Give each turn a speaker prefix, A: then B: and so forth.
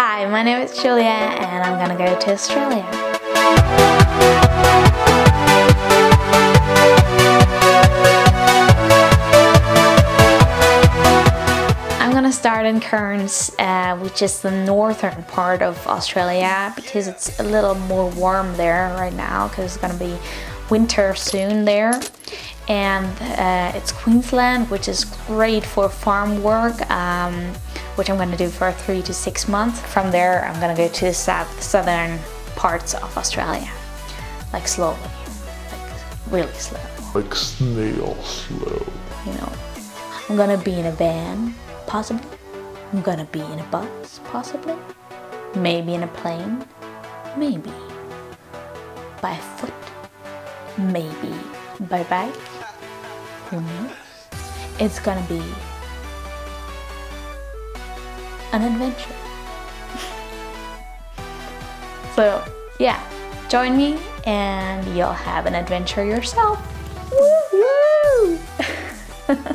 A: Hi, my name is Julia and I'm gonna go to Australia. I'm gonna start in Cairns, uh, which is the northern part of Australia because it's a little more warm there right now because it's gonna be winter soon there and uh, it's Queensland which is great for farm work um, which I'm going to do for three to six months. From there I'm going to go to the south, southern parts of Australia like slowly, like really slow.
B: Like snail slow.
A: You know, I'm going to be in a van possibly. I'm going to be in a bus possibly. Maybe in a plane. Maybe. By foot maybe by bike. Who knows? It's gonna be an adventure. so, yeah, join me and you'll have an adventure yourself. Woo!